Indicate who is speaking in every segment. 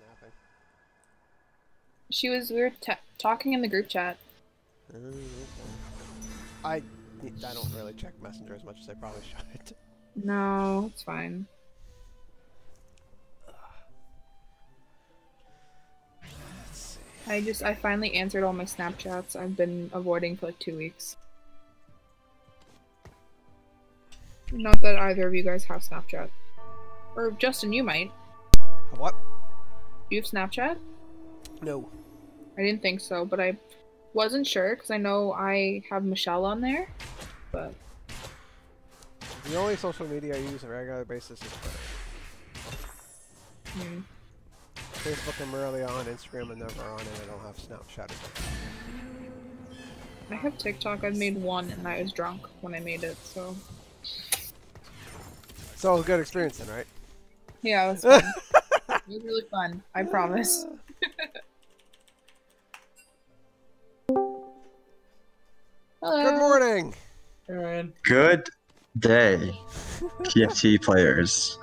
Speaker 1: napping.
Speaker 2: She was. We were ta talking in the group chat.
Speaker 1: Oh, okay. I I don't really check Messenger as much as I probably should.
Speaker 2: No, it's fine. I just I finally answered all my Snapchats I've been avoiding for like two weeks. Not that either of you guys have Snapchat. Or Justin, you might.
Speaker 1: What?
Speaker 2: Do you have Snapchat?
Speaker 1: No.
Speaker 2: I didn't think so, but I wasn't sure because I know I have Michelle on there. But
Speaker 1: The only social media I use on a regular basis is Twitter.
Speaker 2: hmm.
Speaker 1: Facebook I'm rarely on, Instagram I'm never on, and I don't have Snapchat.
Speaker 2: I have TikTok. I've made one, and I was drunk when I made it. So
Speaker 1: So it was a good experience then, right?
Speaker 2: yeah, it was fun. It was really fun. I promise. Hello.
Speaker 1: Good morning!
Speaker 3: Aaron.
Speaker 4: Good day, TFT players.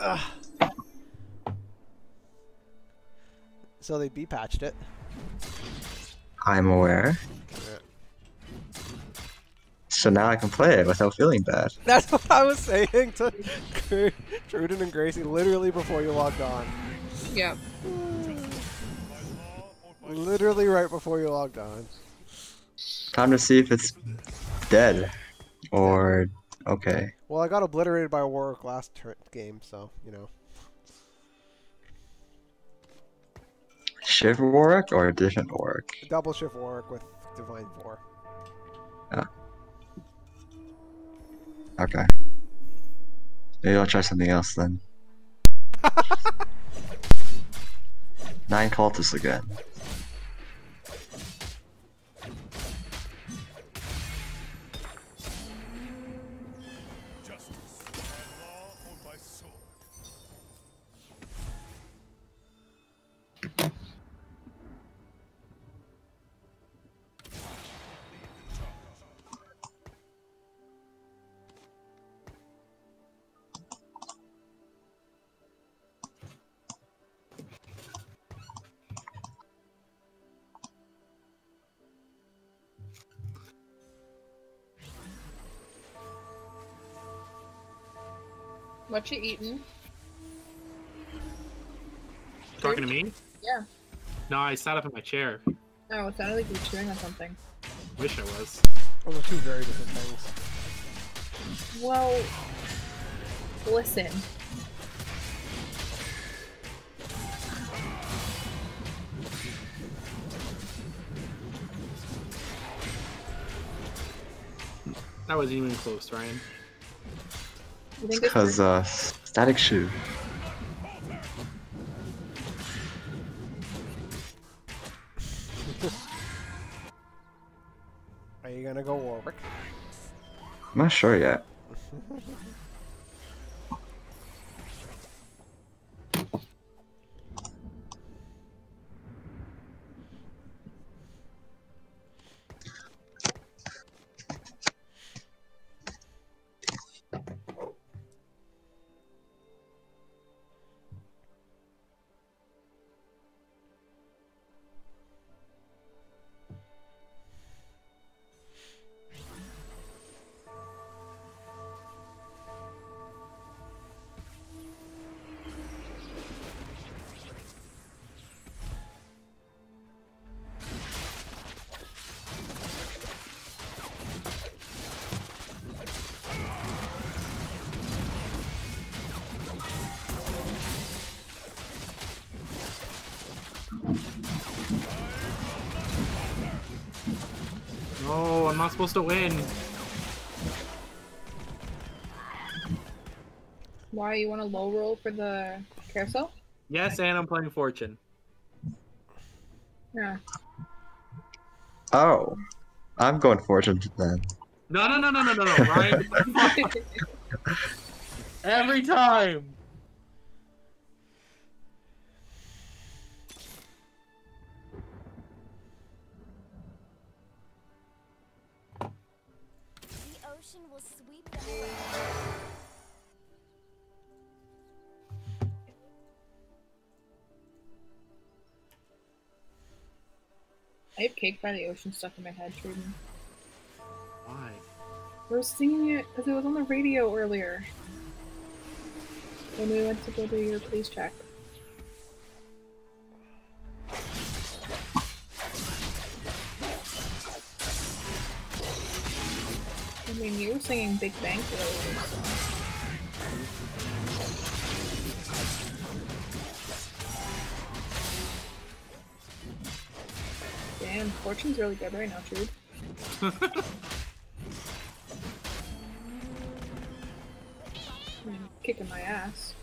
Speaker 1: Oh, So they B-patched it.
Speaker 4: I'm aware.
Speaker 1: Yeah.
Speaker 4: So now I can play it without feeling bad.
Speaker 1: That's what I was saying to Trudom and Gracie literally before you logged on.
Speaker 2: Yeah.
Speaker 1: Literally right before you logged on.
Speaker 4: Time to see if it's dead or okay.
Speaker 1: Well, I got obliterated by Warwick last tur- game, so, you know.
Speaker 4: Shift Warwick or a different Warwick?
Speaker 1: Double shift Warwick with Divine 4. Ah.
Speaker 4: Okay. Maybe I'll try something else then. Nine cultists again.
Speaker 2: What you eating?
Speaker 3: Talking to me?
Speaker 2: Yeah.
Speaker 3: No, I sat up in my chair.
Speaker 2: Oh, it sounded like you were chewing on something.
Speaker 3: Wish I was.
Speaker 1: Those are two very different things.
Speaker 2: Well, listen.
Speaker 3: That wasn't even close, Ryan.
Speaker 2: You
Speaker 4: Because, uh, Statikk Shiv.
Speaker 1: Are you gonna go Warwick?
Speaker 4: I'm not sure yet.
Speaker 3: I'm not supposed to win.
Speaker 2: Why you want a low roll for the carousel?
Speaker 3: Yes, and I'm playing Fortune.
Speaker 2: Yeah.
Speaker 4: Oh. I'm going fortune then.
Speaker 3: No, no, no, no, no, no, no, Ryan. Every time.
Speaker 2: I have Cake by the Ocean stuck in my head, Trudom.
Speaker 3: Why?
Speaker 2: Was singing it because it was on the radio earlier. When we went to go do your police check. I mean, you were singing Big Bang so. Fortune's really good right now, Trude. Kicking my ass.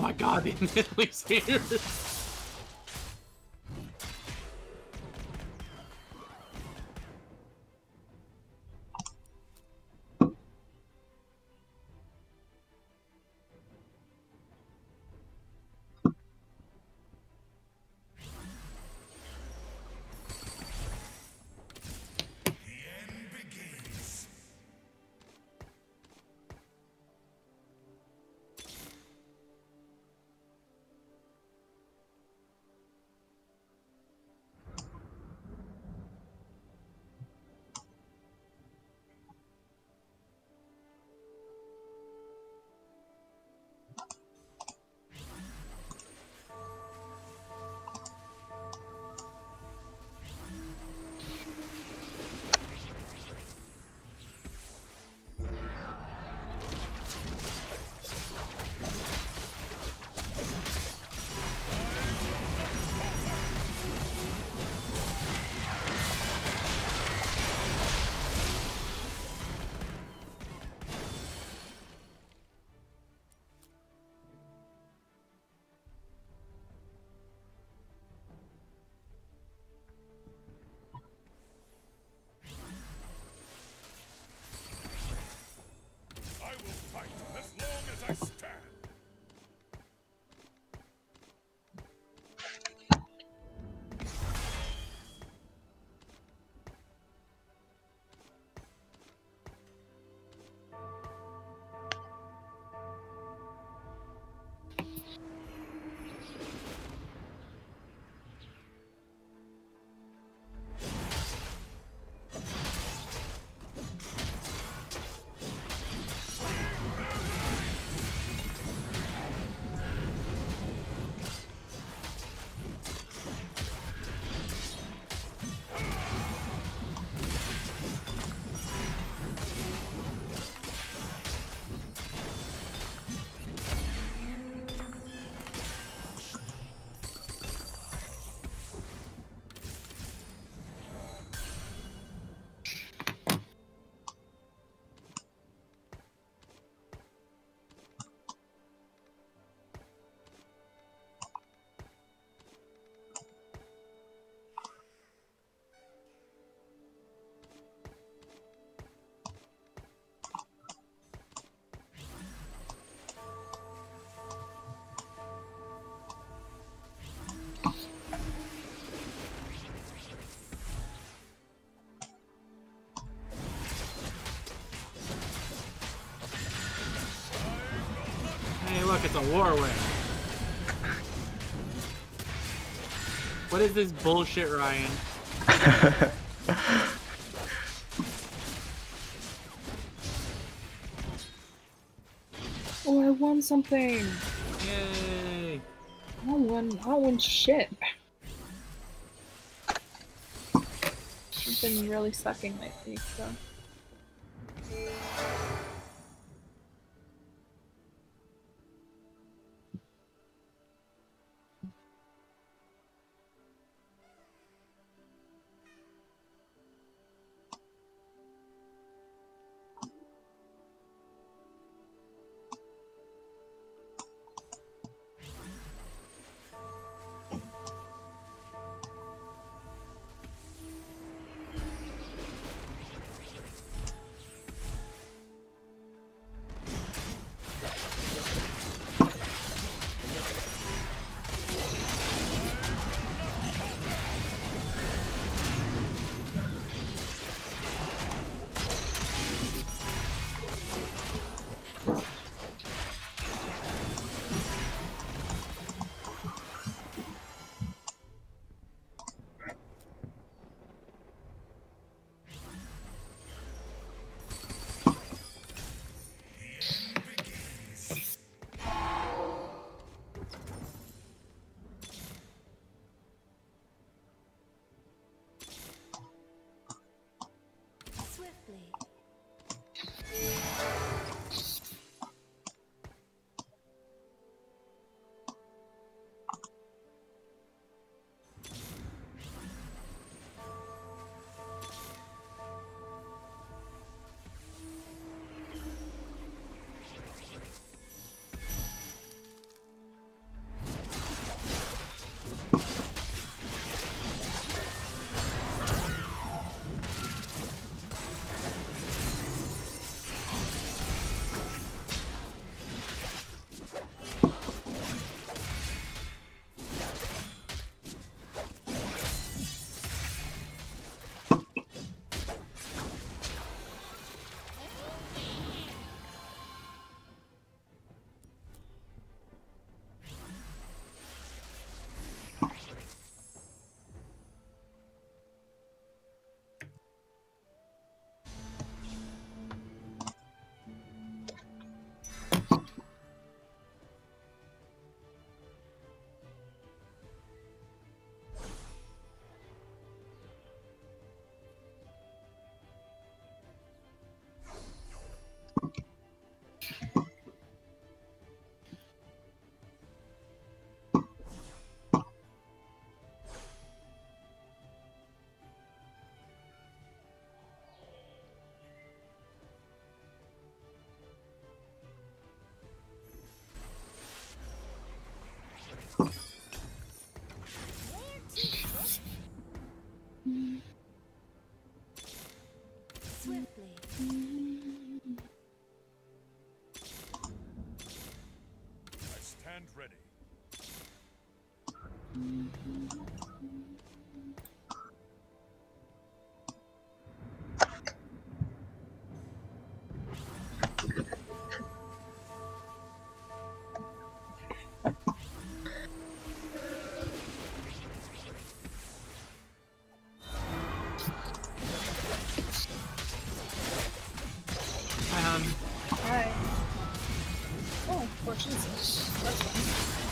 Speaker 3: My god, the Italy's here. Look, it's a Warwick. What is this bullshit, Ryan?
Speaker 2: Oh, I won something.
Speaker 3: Yay!
Speaker 2: I don't. I don't shit. I've been really sucking lately, so.
Speaker 5: Ready.
Speaker 3: Um, Hi, hon.
Speaker 2: Hi. Fortune's That's fine.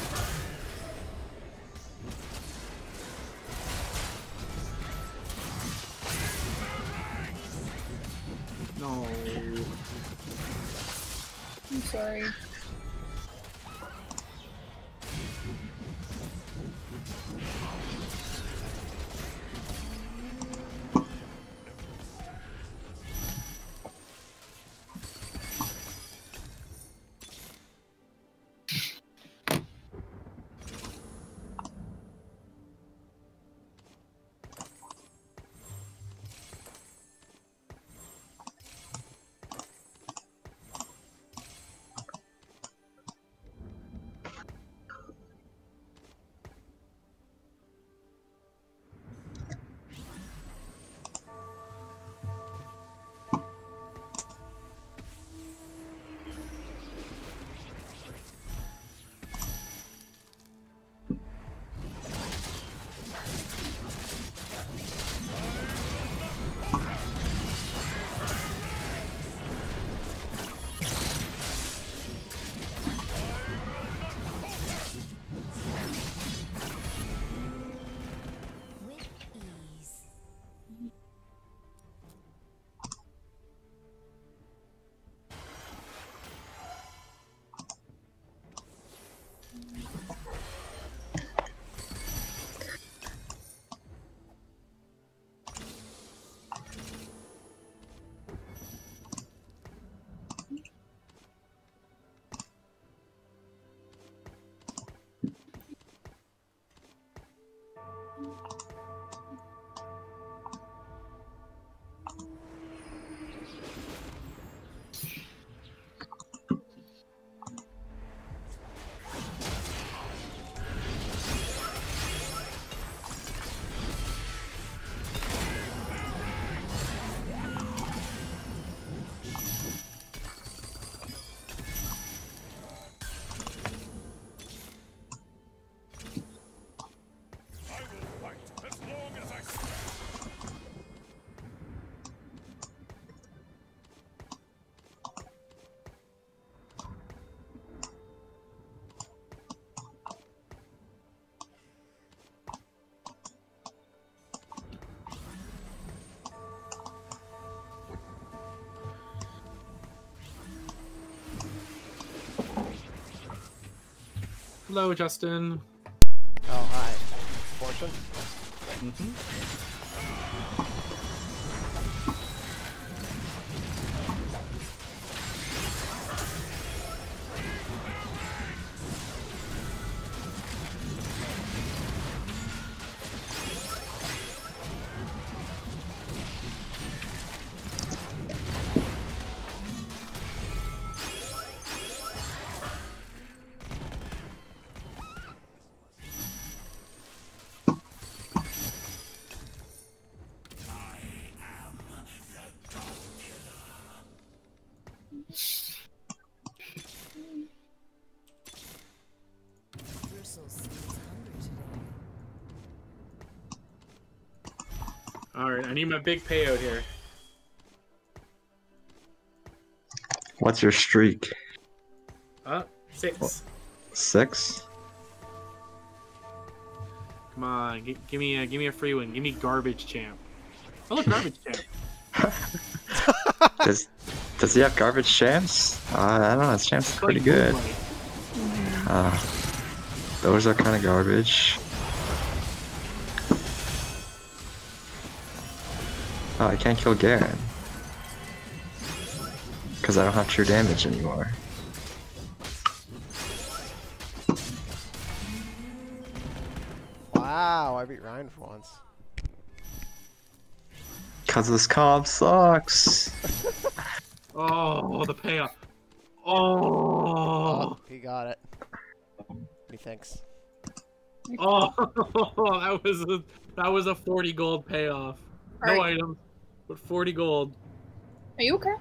Speaker 3: Hello, Justin.
Speaker 1: Oh, hi. Fortune?
Speaker 6: Brussels
Speaker 3: All right, I need my big payout here.
Speaker 4: What's your streak?
Speaker 3: Uh, six.
Speaker 4: Six?
Speaker 3: Come on, gi- give me a give me a free one. Give me garbage champ. Oh look, garbage champ.
Speaker 4: Does does he have garbage champs? Uh, I don't know. His champs are pretty good. Uh, those are kind of garbage. Oh, I can't kill Garen. Because I don't have true damage anymore.
Speaker 1: Wow, I beat Ryan for once.
Speaker 4: Because this comp sucks.
Speaker 3: Oh, the payoff. Oh, oh,
Speaker 1: he got it. He thinks.
Speaker 3: oh, that was a that was a forty gold payoff. No
Speaker 2: Alright.
Speaker 3: items, but forty gold.
Speaker 2: Are you okay?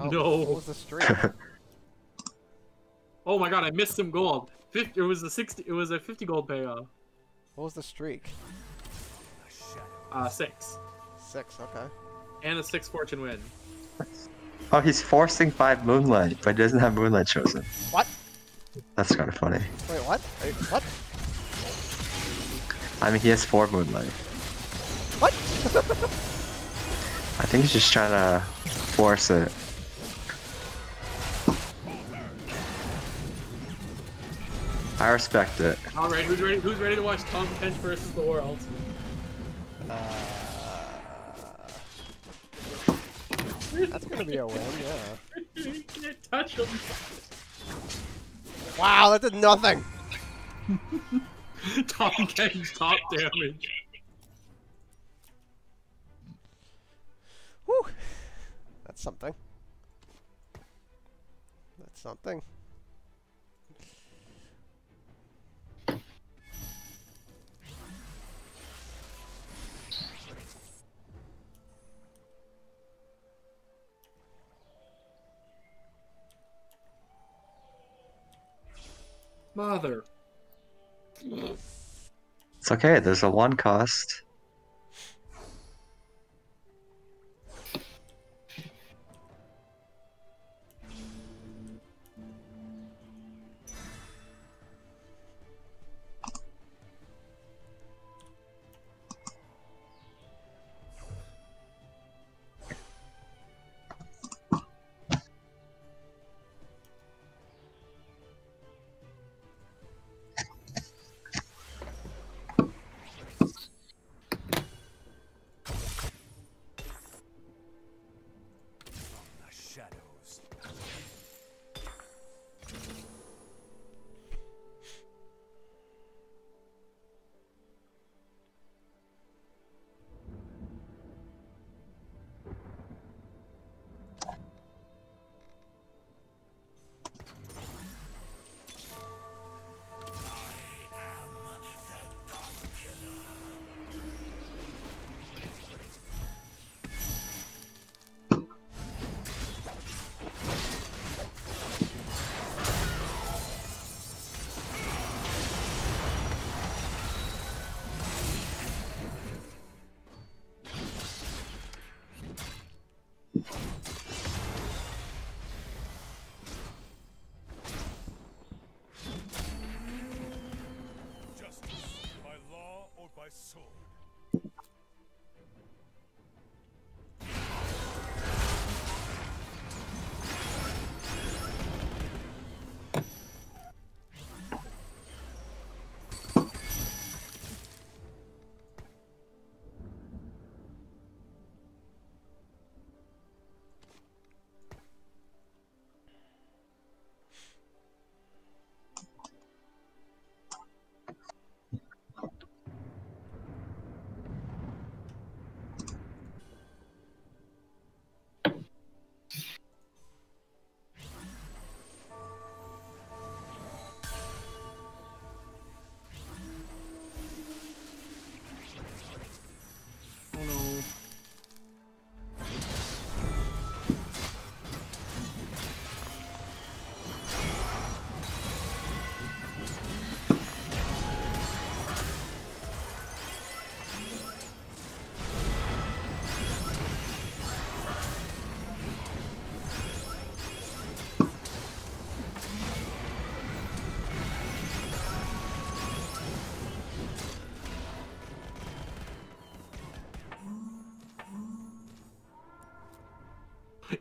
Speaker 1: Oh,
Speaker 3: No.
Speaker 1: What was the streak?
Speaker 3: Oh my god, I missed some gold. 50, it was a sixty. It was a fifty gold payoff.
Speaker 1: What was the streak?
Speaker 3: Uh, six,
Speaker 1: Six, okay.
Speaker 3: and a six fortune win.
Speaker 4: oh, he's forcing five Moonlight, but he doesn't have Moonlight chosen.
Speaker 1: What?
Speaker 4: That's kind of funny.
Speaker 1: Wait, what? Wait, what?
Speaker 4: I mean, he has four Moonlight.
Speaker 1: What?
Speaker 4: I think he's just trying to force it. I respect it.
Speaker 3: All right, who's ready? Who's ready to watch Tahm Kench versus the world?
Speaker 1: Uh, that's gonna be a win, yeah.
Speaker 3: you can't touch him.
Speaker 1: Wow, that did nothing!
Speaker 3: Tahm Kench top damage.
Speaker 1: Whew. That's something. That's something.
Speaker 3: Mother.
Speaker 4: It's okay, there's a one cost.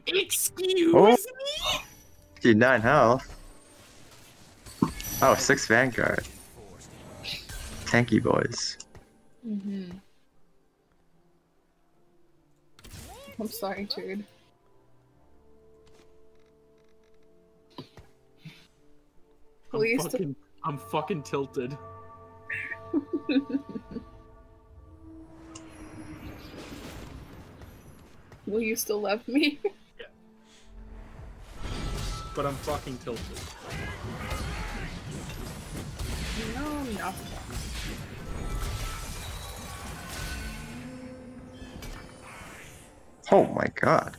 Speaker 3: Excuse
Speaker 4: Oh.
Speaker 3: me?
Speaker 4: Dude, nine health. Oh, six Vanguard. Tanky boys.
Speaker 2: Mm-hmm. I'm sorry, dude.
Speaker 3: I'm
Speaker 2: Please. st-
Speaker 3: fucking, I'm fucking tilted.
Speaker 2: Will you still love me?
Speaker 3: But I'm fucking tilted.
Speaker 2: no, no.
Speaker 4: Oh my god.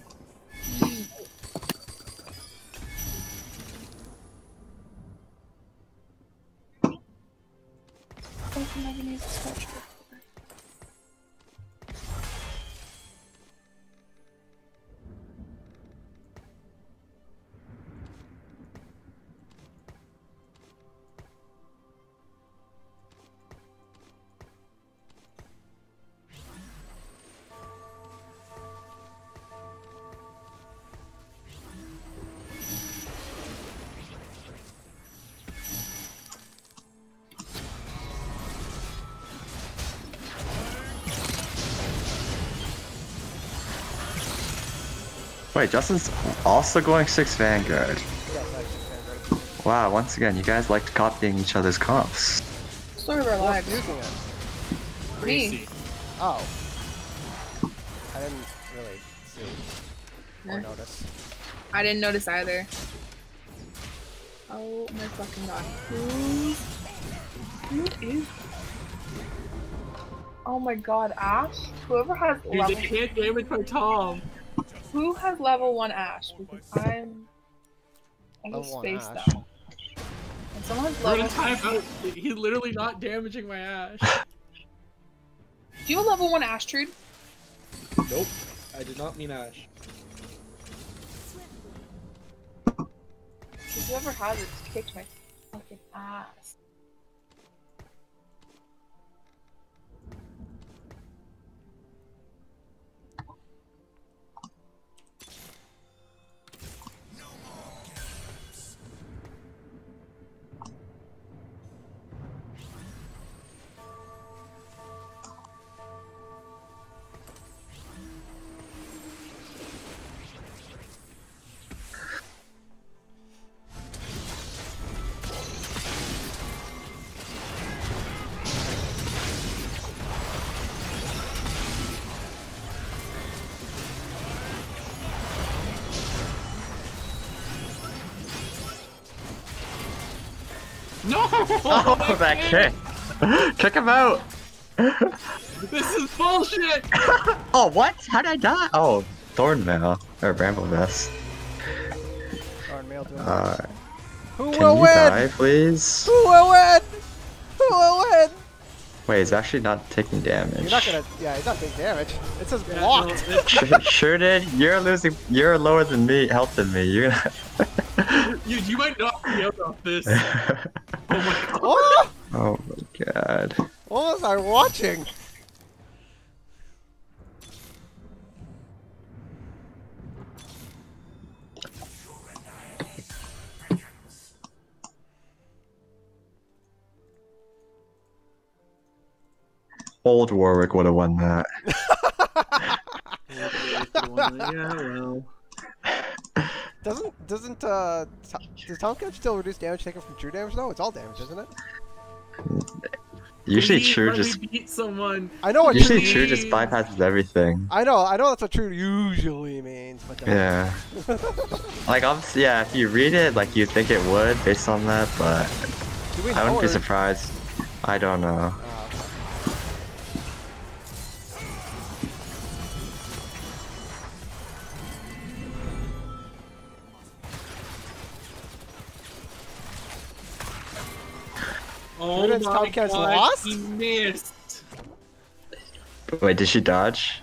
Speaker 4: Wait, Justin's also going six Vanguard.
Speaker 1: Yes, I should say, right?
Speaker 4: Wow, once again, you guys liked copying each other's comps.
Speaker 2: Story of our
Speaker 1: Who's
Speaker 2: lives.
Speaker 1: using it?
Speaker 2: Me.
Speaker 1: Oh. I didn't really see or
Speaker 2: Yeah.
Speaker 1: notice.
Speaker 2: I didn't notice either. Oh my fucking god. Who's who is Oh my god, Ashe? Whoever has
Speaker 3: Dude, they can't damage my Tahm.
Speaker 2: Who has level one Ashe? Because I'm I
Speaker 1: Level
Speaker 2: just
Speaker 1: one
Speaker 2: spaced out. And someone has
Speaker 3: We're
Speaker 2: level
Speaker 3: gonna time out. He's literally not damaging my ash.
Speaker 2: Do you have level one Ashe Trude?
Speaker 3: nope. I did not mean ash.
Speaker 2: Because whoever has it kicked my fucking ass.
Speaker 4: Oh, that kick! Kick him out!
Speaker 3: This is bullshit!
Speaker 4: Oh, what? How did I die? Oh, Thornmail. Or Bramble Vest.
Speaker 1: Darn mail doing
Speaker 4: Uh,
Speaker 1: Who
Speaker 4: can
Speaker 1: will
Speaker 4: you
Speaker 1: win?
Speaker 4: die, please?
Speaker 1: Who will win? Who will win?
Speaker 4: Wait, he's actually not taking damage.
Speaker 1: You're not gonna. Yeah, he's not taking damage. It says
Speaker 3: Yeah,
Speaker 1: blocked.
Speaker 3: no,
Speaker 4: Sure, sure did. You're losing. You're lower than me, health than me. You're gonna.
Speaker 3: you, you might knock me out off this. Oh my oh! god.
Speaker 1: Oh,
Speaker 4: oh my god.
Speaker 1: what was I watching?
Speaker 4: Old Warwick would have won that.
Speaker 3: yeah, well.
Speaker 1: Doesn't doesn't uh T- does Tomcat still reduce damage taken from true damage? No, it's all damage, isn't it?
Speaker 4: Usually
Speaker 3: Please
Speaker 4: True just.
Speaker 3: beat someone.
Speaker 1: I know what
Speaker 4: Usually
Speaker 1: true.
Speaker 4: True just bypasses everything.
Speaker 1: I know, I know that's what true usually means, but then-
Speaker 4: Yeah. Like obviously, yeah. If you read it, like you think it would based on that, but I wouldn't be surprised. I don't know.
Speaker 1: Oh, okay. Prudence
Speaker 3: my
Speaker 1: Tomcats
Speaker 3: god,
Speaker 1: lost?
Speaker 3: he missed.
Speaker 4: Wait, did she dodge?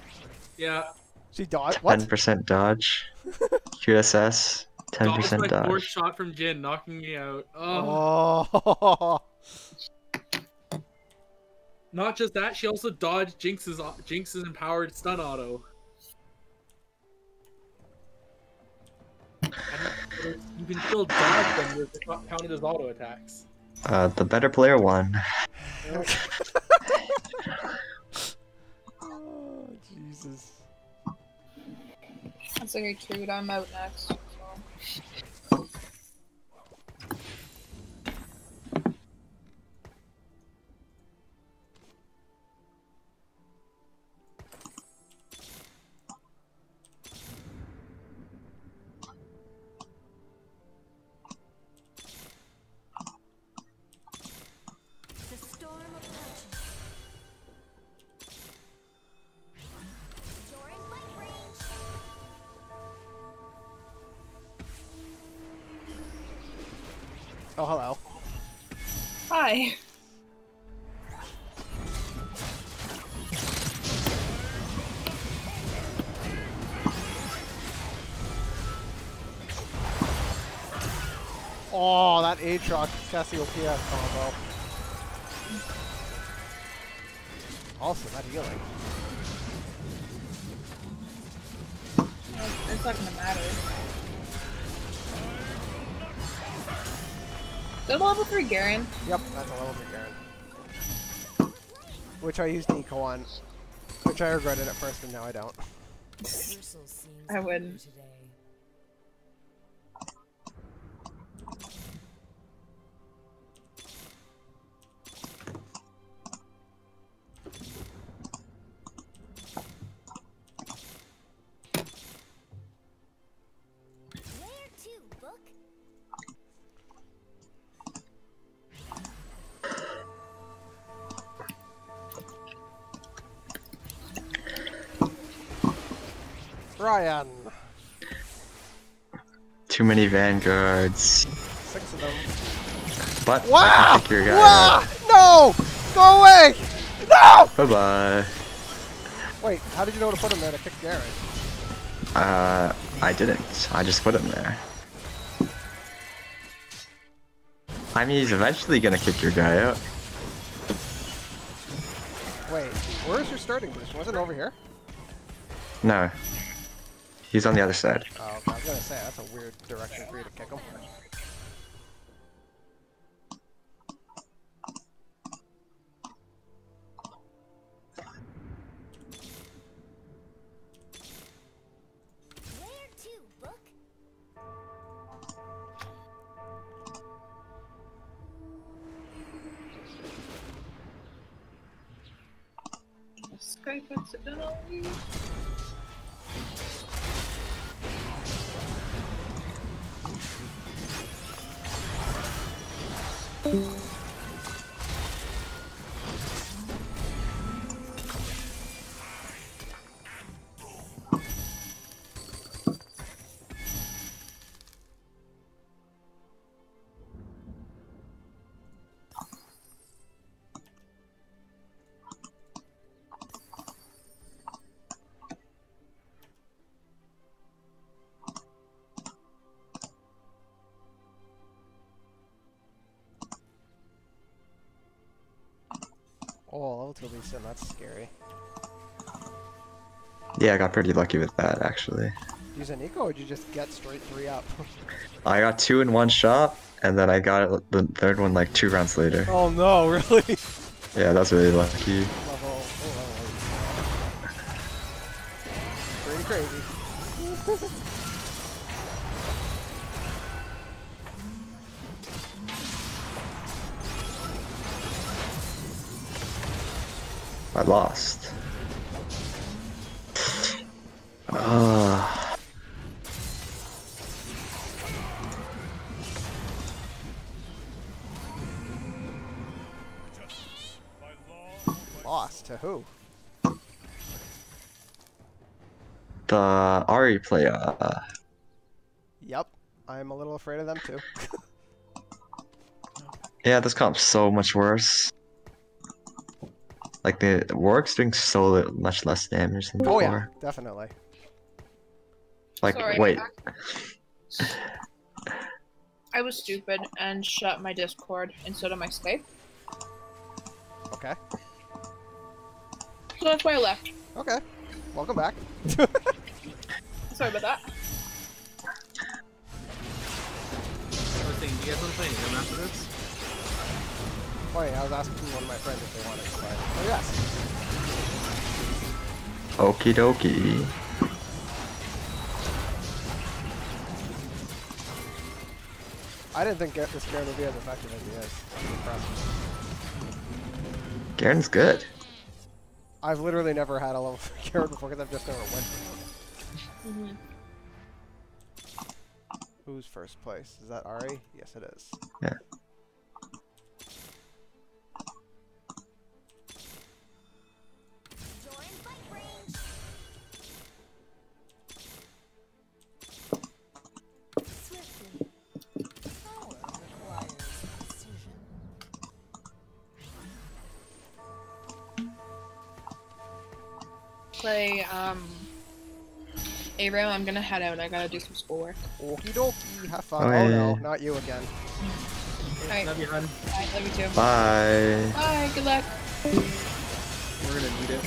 Speaker 3: Yeah,
Speaker 1: She dodged. What?
Speaker 4: Ten percent dodge. QSS. Ten
Speaker 3: that was
Speaker 4: percent
Speaker 3: my fourth
Speaker 4: dodge.
Speaker 3: shot from Jhin, knocking me out. Oh.
Speaker 1: Oh.
Speaker 3: Not just that, she also dodged Jinx's Jinx's empowered stun auto.
Speaker 7: You can still dodge them. You're counted as auto attacks.
Speaker 4: Uh, the better player won.
Speaker 1: oh, Jesus.
Speaker 2: That's like a cute. I'm out next. So.
Speaker 1: Cassiopeia combo. Also, that healing.
Speaker 2: It's not gonna matter. Is that level 3 Garen?
Speaker 1: Yep, that's a level 3 Garen. Which I used Neeko on. Which I regretted at first, and now I don't.
Speaker 2: I
Speaker 6: hungry
Speaker 4: Too many vanguards.
Speaker 1: Six of them.
Speaker 4: But
Speaker 1: Wow!
Speaker 4: I your guy
Speaker 1: Wow! No! Go away! No!
Speaker 4: Bye bye.
Speaker 1: Wait, how did you know to put him there to kick Garen?
Speaker 4: Uh, I didn't. I just put him there. I mean, he's eventually gonna kick your guy out.
Speaker 1: Wait, where's your starting position? Wasn't it over here?
Speaker 4: No. He's on the other side.
Speaker 1: Oh, okay. I was gonna say, that's a weird direction for you to kick him.
Speaker 8: Where to, book?
Speaker 2: Skype accidentally.
Speaker 1: Level 2 Lee Sin, that's scary.
Speaker 4: Yeah, I got pretty lucky with that, actually.
Speaker 1: Use a Neeko or did you just get straight 3 up?
Speaker 4: I got two in one shot, and then I got the third one like two rounds later.
Speaker 1: oh no, really?
Speaker 4: Yeah, that's really lucky. I lost. Ah,
Speaker 5: law,
Speaker 1: Lost to who?
Speaker 4: the Ahri player. Uh,
Speaker 1: Yep, I'm a little afraid of them too.
Speaker 4: yeah, this comp's so much worse. Like the Warwick's doing so much less damage than
Speaker 1: Oh
Speaker 4: before.
Speaker 1: yeah, definitely.
Speaker 4: Like,
Speaker 2: Sorry.
Speaker 4: wait,
Speaker 2: I was stupid and shut my Discord instead of my Skype.
Speaker 1: Okay.
Speaker 2: So that's why I left.
Speaker 1: Okay. Welcome back.
Speaker 2: Sorry about that.
Speaker 3: guys want to play him after this?
Speaker 1: Funny, I was asking one of my friends if they wanted to play. Oh yes.
Speaker 4: Okie dokie.
Speaker 1: I didn't think this Garen would be as effective as he is. I'm impressed.
Speaker 4: Garen's good.
Speaker 1: I've literally never had a level Garen before because I've just never went.
Speaker 2: Mhm.
Speaker 1: Who's first place? Is that Ahri? Yes, it is.
Speaker 4: Yeah.
Speaker 2: Aram, I'm gonna head out. I gotta do some schoolwork.
Speaker 1: Okie dokie. Have fun.
Speaker 4: Oh,
Speaker 1: Oh, no, not you again.
Speaker 2: Alright,
Speaker 7: Love you, hun.
Speaker 2: bye. Love you too.
Speaker 4: Bye.
Speaker 2: Bye. Good luck.
Speaker 7: We're gonna need it.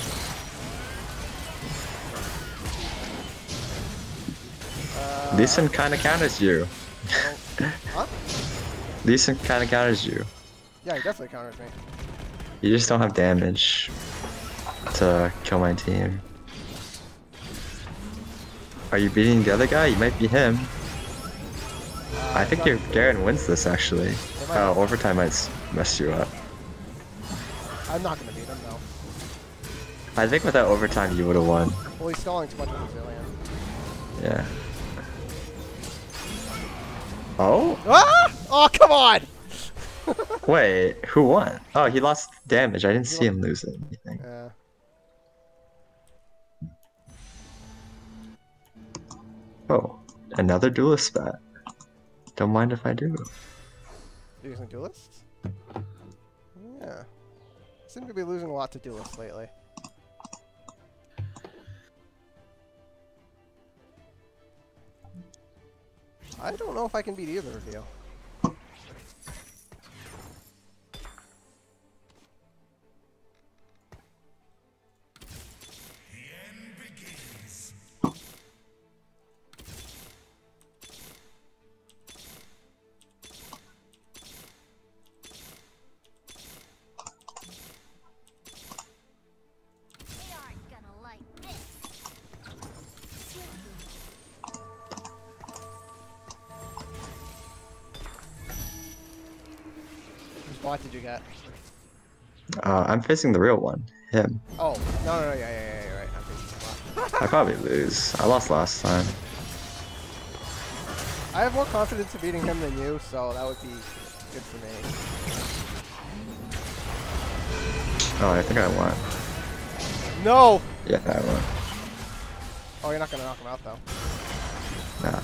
Speaker 1: Uh,
Speaker 4: Decent kind of counters you.
Speaker 1: Huh?
Speaker 4: Decent kind of counters you.
Speaker 1: Yeah, he definitely counters me.
Speaker 4: You just don't have damage to kill my team. Are you beating the other guy? You might be him.
Speaker 1: Uh,
Speaker 4: I think your Garen wins this actually. Oh, overtime might mess you up.
Speaker 1: I'm not gonna beat him though.
Speaker 4: I think without overtime you would have won.
Speaker 1: Well, he's stalling too much with Brazilian.
Speaker 4: Yeah. Oh?
Speaker 1: Ah! Oh, come on!
Speaker 4: Wait, who won? Oh, he lost damage. I didn't
Speaker 1: He
Speaker 4: see him lose anything.
Speaker 1: Yeah.
Speaker 4: Oh, another duelist spot. Don't mind if I do.
Speaker 1: You're using duelists? Yeah. Seem to be losing a lot to duelists lately. I don't know if I can beat either of you. Bot did you get?
Speaker 4: Uh, I'm facing the real one. Him.
Speaker 1: Oh, no, no, no, yeah, yeah, yeah, right. I'm facing the bot.
Speaker 4: I probably lose. I lost last time.
Speaker 1: I have more confidence in beating him than you, so that would be good for me.
Speaker 4: Oh, I think I won.
Speaker 1: No!
Speaker 4: Yeah, I won.
Speaker 1: Oh, you're not gonna knock him out though.
Speaker 4: Nah.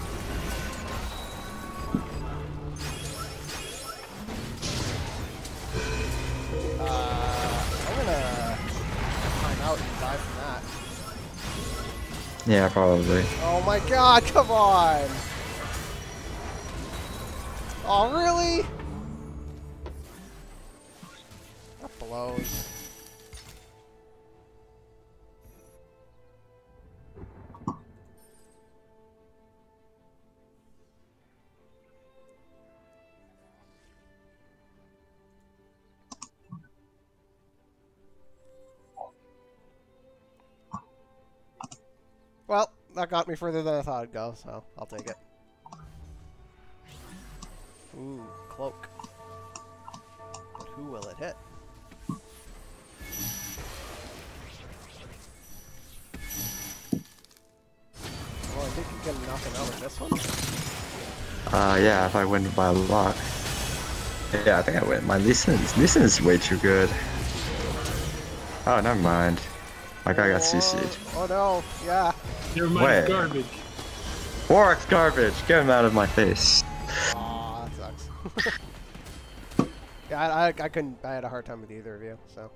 Speaker 4: Yeah, probably.
Speaker 1: Oh my god, come on! Oh, really? That blows. That got me further than I thought it'd go, so I'll take it. Ooh, cloak. But who will it hit? Well, I think you can knock with this one.
Speaker 4: Uh, yeah, if I win by luck. Yeah, I think I win. My Lee Sin is way too good. Oh, never mind. My guy got CC'd.
Speaker 1: Oh, no, yeah.
Speaker 3: Never mind,
Speaker 4: Wait.
Speaker 3: garbage.
Speaker 4: Warwick's garbage! Get him out of my face.
Speaker 1: Aw, that sucks. yeah, I, I, I couldn't, I had a hard time with either of you, so.